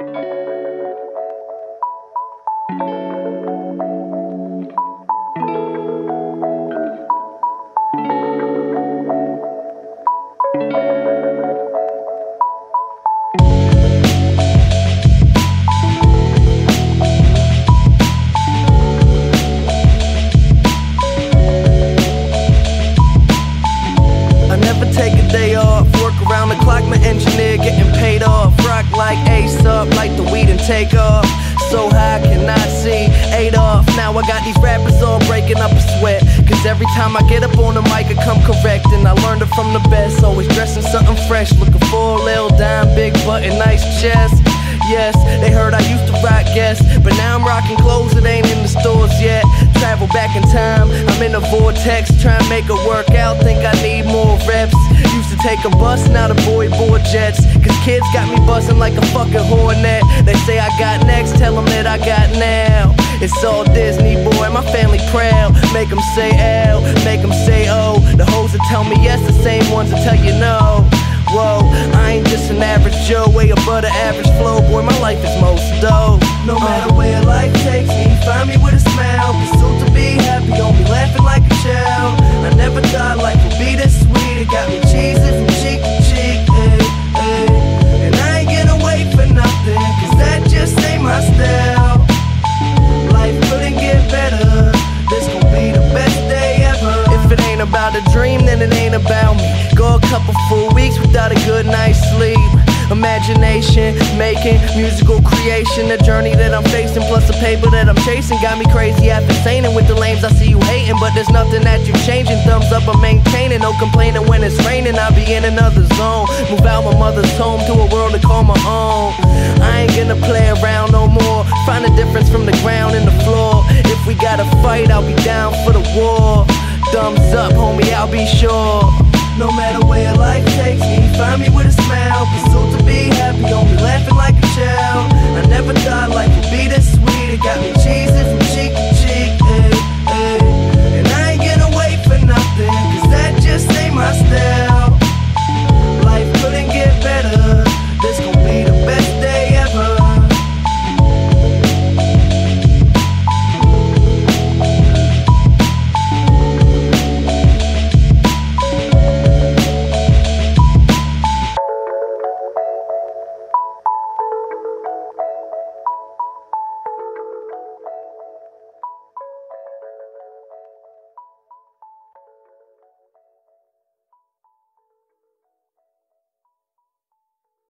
I engineer getting paid off. Rock like Ace up, like the weed and take off. So high, I cannot see. Eight off. Now I got these rappers all breaking up a sweat. Cause every time I get up on the mic, I come correct. And I learned it from the best. Always dressing something fresh. Looking for a little dime, big button, nice chest. Yes, back in time, I'm in a vortex, trying to make it work out. Think I need more reps. Used to take a bus, now the boy board jets. Cause kids got me buzzing like a fucking hornet. They say I got next, tell them that I got now. It's all Disney, boy, my family proud. Make them say L, make them say O. The hoes that tell me yes, the same ones that tell you no. Whoa, I ain't just an average Joe, way above the average flow. Boy, my life is most dope. No uh, matter about a dream, then it ain't about me. Go a couple full weeks without a good night's sleep. Imagination, making musical creation, a journey that I'm facing, plus the paper that I'm chasing. Got me crazy after saying with the lames. I see you hating, but there's nothing that you're changing. Thumbs up, I'm maintaining, no complaining when it's raining. I'll be in another zone. Move out my mother's home to a world to call my own. I ain't gonna play around no more. Find a difference from the ground and the floor. If we gotta fight, I'll be down for the war. Thumbs up, homie, I'll be sure. No matter where life takes me, find me with a smile.